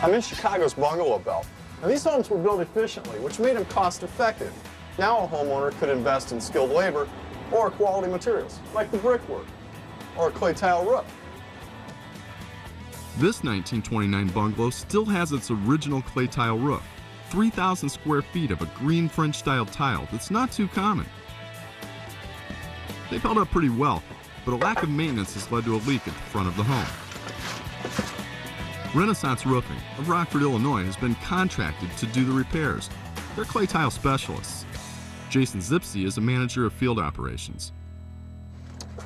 I'm in Chicago's Bungalow Belt. Now these homes were built efficiently, which made them cost effective. Now a homeowner could invest in skilled labor or quality materials, like the brickwork or a clay tile roof. This 1929 bungalow still has its original clay tile roof, 3,000 square feet of a green French style tile that's not too common. They've held up pretty well, but a lack of maintenance has led to a leak at the front of the home. Renaissance Roofing of Rockford, Illinois has been contracted to do the repairs. They're clay tile specialists. Jason Zipsey is a manager of field operations.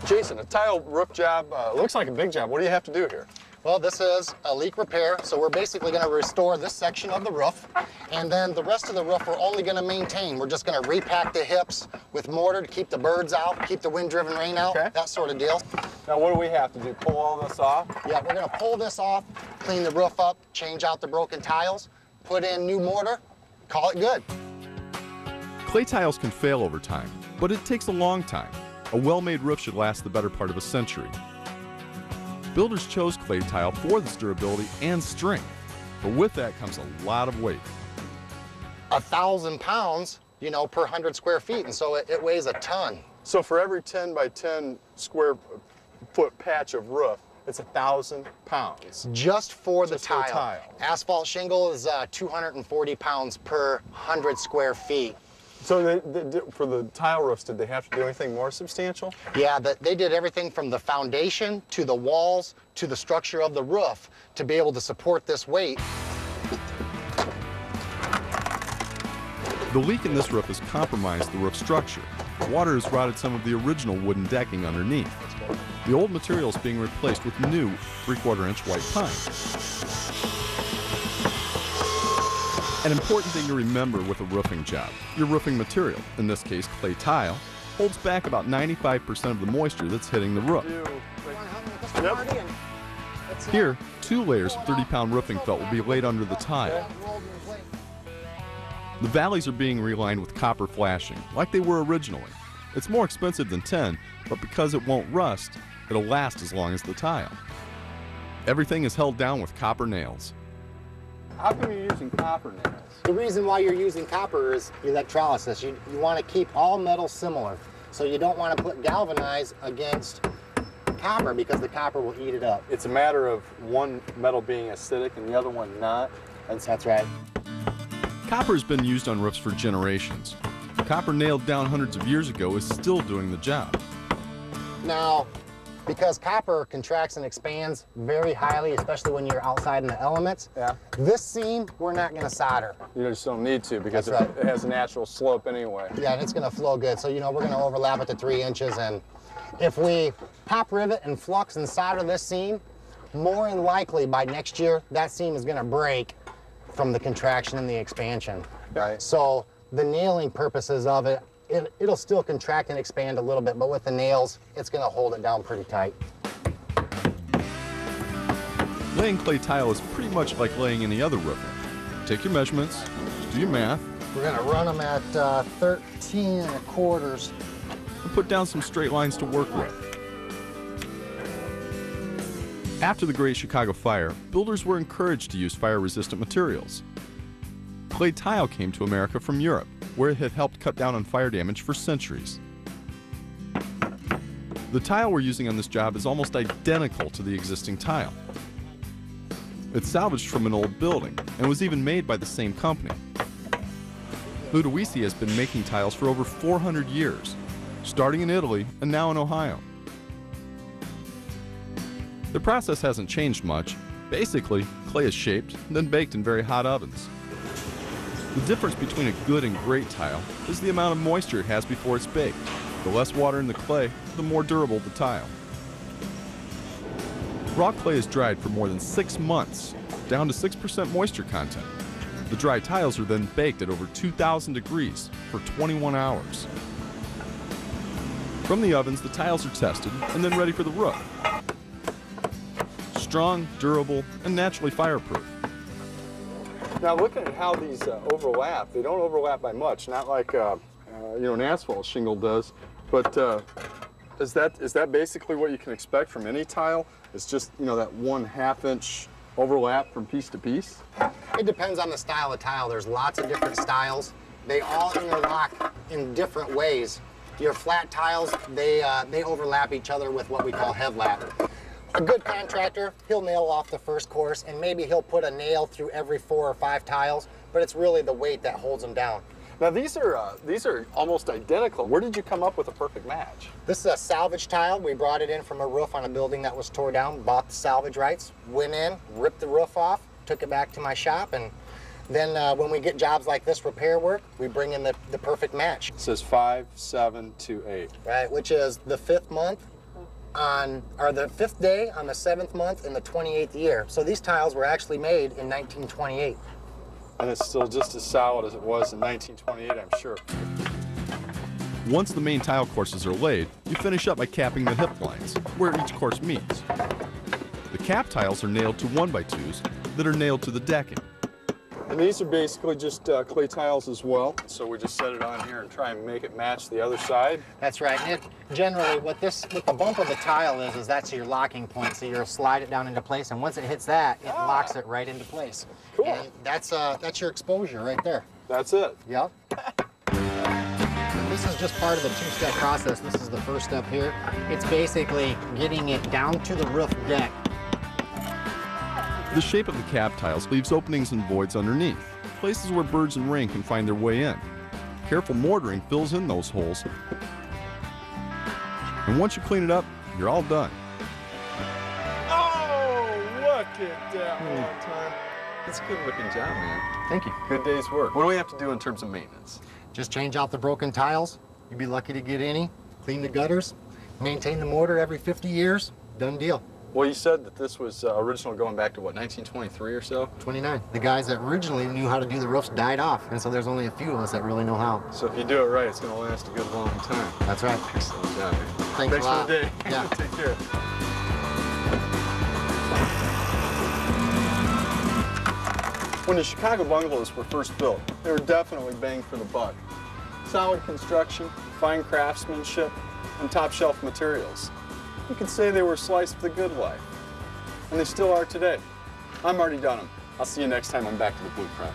Jason, a tile roof job uh, looks like a big job. What do you have to do here? Well, this is a leak repair, so we're basically going to restore this section of the roof, and then the rest of the roof we're only going to maintain. We're just going to repack the hips with mortar to keep the birds out, keep the wind-driven rain out, Okay. that sort of deal. Now, what do we have to do? Pull all this off? Yeah, we're going to pull this off, clean the roof up, change out the broken tiles, put in new mortar, call it good. Clay tiles can fail over time, but it takes a long time. A well-made roof should last the better part of a century. Builders chose clay tile for this durability and strength, but with that comes a lot of weight. A thousand pounds, you know, per hundred square feet, and so it, it weighs a ton. So for every 10 by 10 square foot patch of roof, it's a thousand pounds. Just for the Just for tile. tile. Asphalt shingle is uh, 240 pounds per 100 square feet. So they, they, for the tile roofs, did they have to do anything more substantial? Yeah, that they did everything from the foundation to the walls to the structure of the roof to be able to support this weight. The leak in this roof has compromised the roof structure. Water has rotted some of the original wooden decking underneath. The old material is being replaced with new three-quarter inch white pine. An important thing to remember with a roofing job, your roofing material, in this case clay tile, holds back about 95% of the moisture that's hitting the roof. Here, two layers of 30-pound roofing felt will be laid under the tile. The valleys are being relined with copper flashing, like they were originally. It's more expensive than tin, but because it won't rust, it'll last as long as the tile. Everything is held down with copper nails. How come you're using copper nails? The reason why you're using copper is electrolysis. You, you want to keep all metals similar. So you don't want to put galvanized against copper because the copper will eat it up. It's a matter of one metal being acidic and the other one not. And That's right. Copper has been used on roofs for generations. Copper nailed down hundreds of years ago is still doing the job. Now, because copper contracts and expands very highly, especially when you're outside in the elements, Yeah. this seam we're not going to solder. you just don't need to because it, right. it has a natural slope anyway. Yeah, and it's going to flow good. So, you know, we're going to overlap it to three inches. And if we pop rivet and flux and solder this seam, more than likely by next year, that seam is going to break from the contraction and the expansion. Right. So the nailing purposes of it, it it'll still contract and expand a little bit, but with the nails, it's going to hold it down pretty tight. Laying clay tile is pretty much like laying any other roofing. Take your measurements, do your math, We're going to run them at uh, 13 and a quarters. and put down some straight lines to work with. After the Great Chicago Fire, builders were encouraged to use fire-resistant materials. Clay tile came to America from Europe, where it had helped cut down on fire damage for centuries. The tile we're using on this job is almost identical to the existing tile. It's salvaged from an old building and was even made by the same company. Ludowici has been making tiles for over 400 years, starting in Italy and now in Ohio. The process hasn't changed much. Basically, clay is shaped, then baked in very hot ovens. The difference between a good and great tile is the amount of moisture it has before it's baked. The less water in the clay, the more durable the tile. Raw clay is dried for more than six months, down to 6% moisture content. The dry tiles are then baked at over 2,000 degrees for 21 hours. From the ovens, the tiles are tested and then ready for the roof. Strong, durable, and naturally fireproof. Now looking at how these uh, overlap, they don't overlap by much, not like uh, uh, you know an asphalt shingle does. But uh, is that is that basically what you can expect from any tile? It's just you know that one half inch overlap from piece to piece? It depends on the style of tile. There's lots of different styles. They all interlock in different ways. Your flat tiles, they, uh, they overlap each other with what we call headlap. A good contractor, he'll nail off the first course and maybe he'll put a nail through every four or five tiles, but it's really the weight that holds them down. Now these are uh, these are almost identical. Where did you come up with a perfect match? This is a salvage tile. We brought it in from a roof on a building that was tore down, bought the salvage rights, went in, ripped the roof off, took it back to my shop, and then uh, when we get jobs like this repair work, we bring in the, the perfect match, It says five, seven, two, eight. right? Which is the fifth month on, or the fifth day on the seventh month in the 28th year. So these tiles were actually made in 1928. And it's still just as solid as it was in 1928, I'm sure. Once the main tile courses are laid, you finish up by capping the hip lines, where each course meets. The cap tiles are nailed to 1x2s that are nailed to the decking. And these are basically just uh, clay tiles as well. So we just set it on here and try and make it match the other side. That's right. And it, generally, what this, what the bump of the tile is, is that's your locking point. So you'll slide it down into place, and once it hits that, it locks it right into place. Cool. And that's uh, that's your exposure right there. That's it. Yep. This is just part of the two-step process. This is the first step here. It's basically getting it down to the roof deck. The shape of the cap tiles leaves openings and voids underneath, places where birds and rain can find their way in. Careful mortaring fills in those holes. And once you clean it up, you're all done. Oh, look at that hmm. one time. That's a good looking job, man. Thank you. Good day's work. What do we have to do in terms of maintenance? Just change out the broken tiles. You'd be lucky to get any. Clean the gutters. Maintain the mortar every 50 years. Done deal. Well, you said that this was uh, original going back to what, 1923 or so? 29. The guys that originally knew how to do the roofs died off, and so there's only a few of us that really know how. So if you do it right, it's going to last a good long time. That's right. Excellent job, man. Thanks a Thanks lot. for the day. Yeah. Take care. When the Chicago bungalows were first built, they were definitely bang for the buck. Solid construction, fine craftsmanship, and top shelf materials. You could say they were sliced of the good life. And they still are today. I'm Marty Dunham. I'll see you next time I'm back to the blueprint.